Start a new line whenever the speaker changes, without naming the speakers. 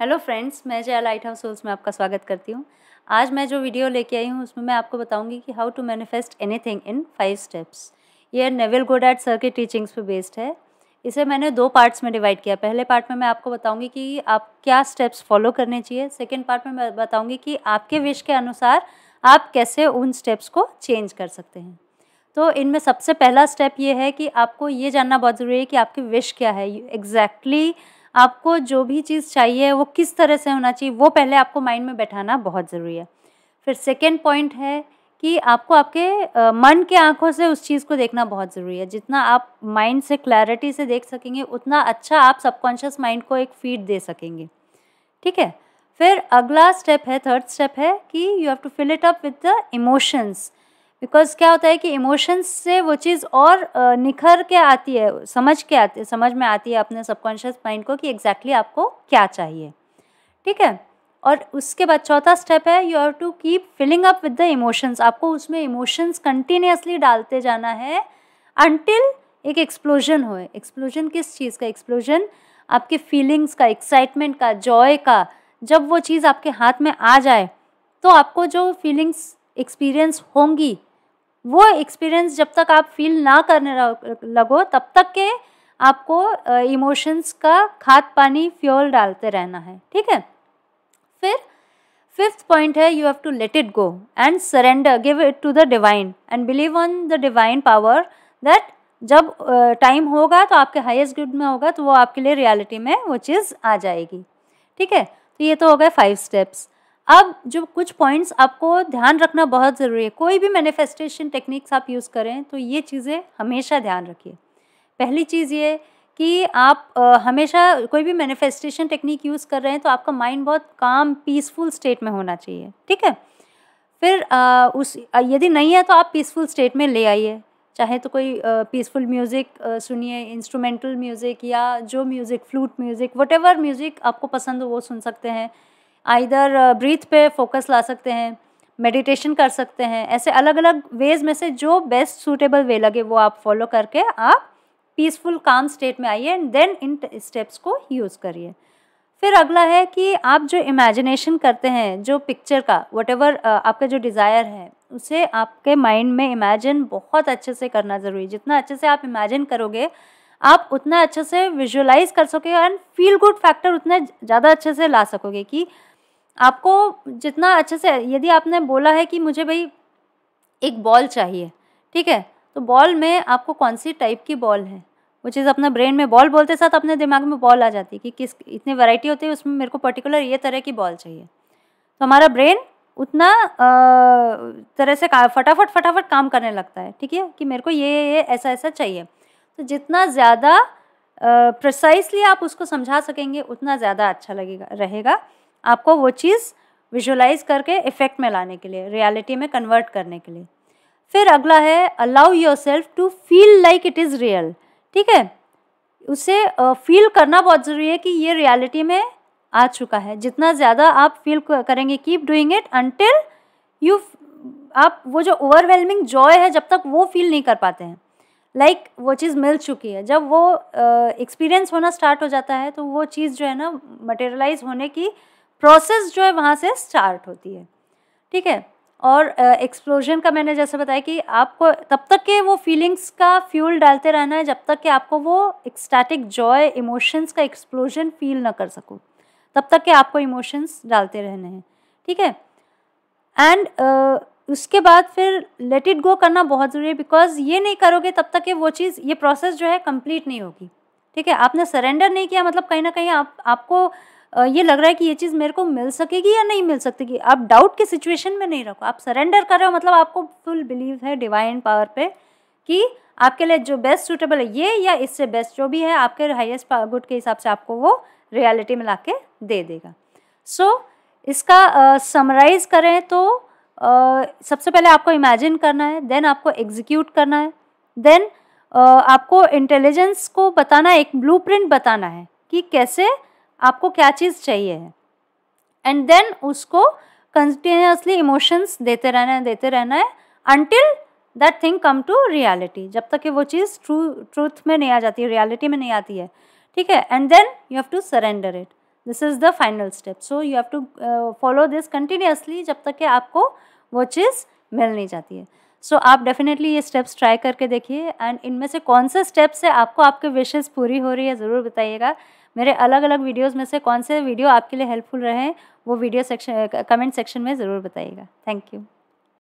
Hello friends, मैं Jaya light house souls में आपका स्वागत करती हूँ। आज मैं जो वीडियो लेके आई हूँ, उसमें मैं आपको बताऊँगी कि how to manifest anything in five steps ये नेविल गोडैट सर के टीचिंग्स पे बेस्ड है। इसे मैंने दो पार्ट्स में डिवाइड किया। पहले पार्ट में मैं आपको बताऊँगी कि आप क्या स्टेप्स फॉलो करने चाहिए। सेकेंड पार्ट में मैं बताऊँगी कि आपके विश के अनुसार आप कैसे उन स्टेप्स को चेंज कर सकते हैं। तो इनमें सबसे पहला स्टेप ये है कि आपको ये जानना बहुत ज़रूरी है कि आपकी विश क्या है। एग्जैक्टली exactly आपको जो भी चीज़ चाहिए, वो किस तरह से होना चाहिए, वो पहले आपको माइंड में बैठाना बहुत ज़रूरी है। फिर सेकेंड पॉइंट है कि आपको आपके मन के आँखों से उस चीज़ को देखना बहुत ज़रूरी है। जितना आप माइंड से क्लैरिटी से देख सकेंगे, उतना अच्छा आप सबकॉन्शियस माइंड को एक फ़ीड दे सकेंगे। ठीक है? फिर अगला स्टेप है थर्ड स्टेप है कि you have to fill it up with the emotions because क्या होता है कि इमोशंस से वो चीज़ और निखर के आती है, समझ के आती है समझ में आती है अपने सबकॉन्शियस माइंड को कि एग्जैक्टली exactly आपको क्या चाहिए। ठीक है? और उसके बाद चौथा स्टेप है you have to keep filling up with the emotions आपको उसमें इमोशंस कंटिन्यूसली डालते जाना है अनटिल एक एक्सप्लोजन हो। एक्सप्लोजन किस चीज़ का? एक्सप्लोजन आपके फीलिंग्स का एक्साइटमेंट का जॉय का। जब वो चीज़ आपके हाथ में आ जाए तो आपको जो फीलिंग्स एक्सपीरियंस होंगी। वो एक्सपीरियंस जब तक आप फील ना करने लगो तब तक के आपको इमोशंस का खाद पानी फ्यूल डालते रहना है ठीक है? फिर फिफ्थ पॉइंट है you have to let it go and surrender give it to the divine and believe on the divine power that जब टाइम uh, होगा तो आपके हाईएस्ट गुड में होगा तो वो आपके लिए रियलिटी में वो चीज़ आ जाएगी ठीक है? तो ये तो हो गए फाइव स्टेप्स अब जो कुछ पॉइंट्स आपको ध्यान रखना बहुत ज़रूरी है। कोई भी मैनिफेस्टेशन टेक्निक्स आप यूज़ करें तो ये चीज़ें हमेशा ध्यान रखिए। पहली चीज़ ये कि आप हमेशा कोई भी मैनिफेस्टेशन टेक्निक यूज़ कर रहे हैं तो आपका माइंड बहुत काम पीसफुल स्टेट में होना चाहिए। ठीक है? फिर आ, उस यदि नहीं है तो आप पीसफुल स्टेट में ले आइए। चाहे तो कोई पीसफुल म्यूज़िक सुनिए इंस्ट्रूमेंटल म्यूज़िक या जो music flute music what music आपको पसंद हो वो सुन सकते हैं। आइधर ब्रीथ पे फोकस ला सकते हैं, मेडिटेशन कर सकते हैं, ऐसे अलग अलग वेज में से जो बेस्ट सूटेबल वे लगे, वो आप फॉलो करके आप पीसफुल काम स्टेट में आइए एंड देन इन स्टेप्स को यूज़ करिए। फिर अगला है कि आप जो इमेजिनेशन करते हैं, जो पिक्चर का वट आपका जो डिज़ायर है, उसे आपके माइंड में इमेजिन बहुत अच्छे से करना ज़रूरी जितना अच्छे से आप इमेजिन करोगे, आप उतना अच्छे से विजुअलाइज कर सकोगे एंड फील गुड फैक्टर उतना ज़्यादा अच्छे से ला सकोगे कि आपको जितना अच्छे से, यदि आपने बोला है कि मुझे भाई एक बॉल चाहिए, ठीक है? तो बॉल में आपको कौन सी टाइप की बॉल है? वो चीज़ अपना ब्रेन में बॉल बोलते साथ अपने दिमाग में बॉल आ जाती है कि किस, इतनी वैरायटी होती है, उसमें मेरे को पर्टिकुलर ये तरह की बॉल चाहिए। तो हमारा ब्रेन उतना तरह से फटाफट फटाफट काम करने लगता है, ठीक है? कि मेरे को ये ये, ऐसा ऐसा चाहिए। तो जितना ज़्यादा प्रिसाइसली आप उसको समझा सकेंगे, उतना ज़्यादा अच्छा लगेगा, रहेगा। आपको वो चीज़ विजुलाइज करके इफ़ेक्ट में लाने के लिए रियलिटी में कन्वर्ट करने के लिए। फिर अगला है allow yourself to feel like it is real ठीक है? उसे फील करना बहुत ज़रूरी है कि ये रियलिटी में आ चुका है। जितना ज़्यादा आप फील करेंगे keep doing it until you आप वो जो ओवरवेलमिंग जॉय है जब तक वो फील नहीं कर पाते हैं। लाइक like, वो चीज़ मिल चुकी है। जब वो एक्सपीरियंस uh, होना स्टार्ट हो जाता है तो वो चीज़ जो है ना मटेरियलाइज होने की प्रोसेस जो है वहाँ से स्टार्ट होती है। ठीक है? और एक्सप्लोजन का मैंने जैसे बताया कि आपको तब तक के वो फीलिंग्स का फ्यूल डालते रहना है जब तक कि आपको वो एक्सटैटिक जॉय इमोशंस का एक्सप्लोजन फील ना कर सको। तब तक के आपको इमोशंस डालते रहने हैं। ठीक है? एंड uh, उसके बाद फिर लेट इट गो करना बहुत ज़रूरी है बिकॉज़ ये नहीं करोगे तब तक कि वो चीज़ ये प्रोसेस जो है कंप्लीट नहीं होगी। ठीक है? आपने सरेंडर नहीं किया मतलब कहीं ना कहीं आप आपको ये लग रहा है कि ये चीज़ मेरे को मिल सकेगी या नहीं मिल सकती आप डाउट के सिचुएशन में नहीं रखो। आप सरेंडर कर रहे हो मतलब आपको फुल बिलीव है डिवाइन पावर पे कि आपके लिए जो बेस्ट सूटेबल है ये या इससे बेस्ट जो भी है आपके हाईएस्ट गुड के हिसाब से आपको वो रियलिटी में ला के दे देगा। सो so, इसका समराइज uh, करें तो uh, सबसे पहले आपको इमेजिन करना है देन आपको एग्जीक्यूट करना है देन uh, आपको इंटेलिजेंस को बताना एक ब्लूप्रिंट बताना है कि कैसे आपको क्या चीज़ चाहिए है? एंड देन उसको कंटिन्यूसली इमोशंस देते रहना है देते रहना है until that thing come to reality जब तक कि वो चीज़ ट्रू ट्रूथ में नहीं आ जाती है रियालिटी में नहीं आती है ठीक है? And then you have to surrender it this is the final step so you have to follow this continuously जब तक कि आपको वो चीज़ मिल नहीं जाती है। सो so, आप डेफिनेटली ये स्टेप्स ट्राई करके देखिए। एंड इनमें से कौन से स्टेप्स है आपको आपके विशेज़ पूरी हो रही है ज़रूर बताइएगा। मेरे अलग अलग वीडियोस में से कौन से वीडियो आपके लिए हेल्पफुल रहे वो वीडियो सेक्शन कमेंट सेक्शन में ज़रूर बताइएगा। Thank you